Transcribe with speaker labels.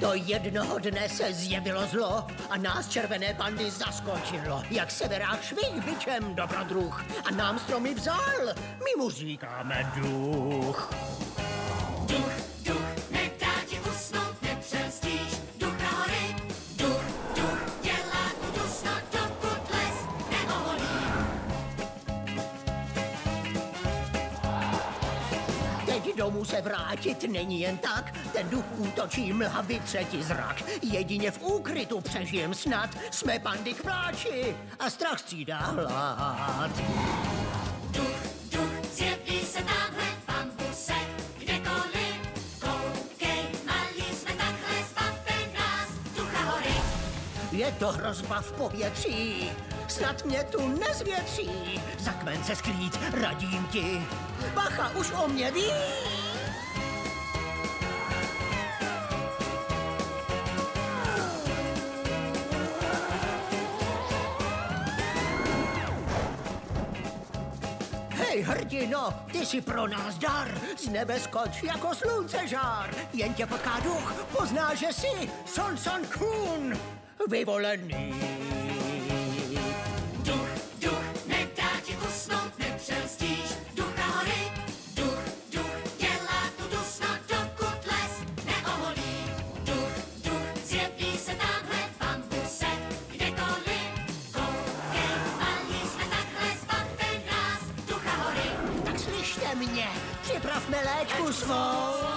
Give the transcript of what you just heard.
Speaker 1: To jednoho dne se zjevilo zlo a nás červené pandy zaskočilo, jak severák švih byčem dobrodruh a nám stromy vzal. My mu říkáme. Duch, domů se vrátit není jen tak, ten duch útočí, mlha vytřetí zrak. Jedině v úkrytu přežijem snad, jsme pandy k pláči a strach střídá hlad.
Speaker 2: Duch, duch, zjeví se tamhle v bambuse, kdekoliv. Koukej, malí jsme takhle, zbavte nás, ducha hory.
Speaker 1: Je to hrozba v povětří, snad mě tu nezvětří. Za kmen se skrýt, radím ti, bacha už o mě ví. Hej, hrdino, ty jsi pro nás dar, z nebe skoč jako slunce žár. Jen tě potká duch, pozná, že jsi Son Son Kun, vyvolený.
Speaker 2: Zbavte nás, ducha hory.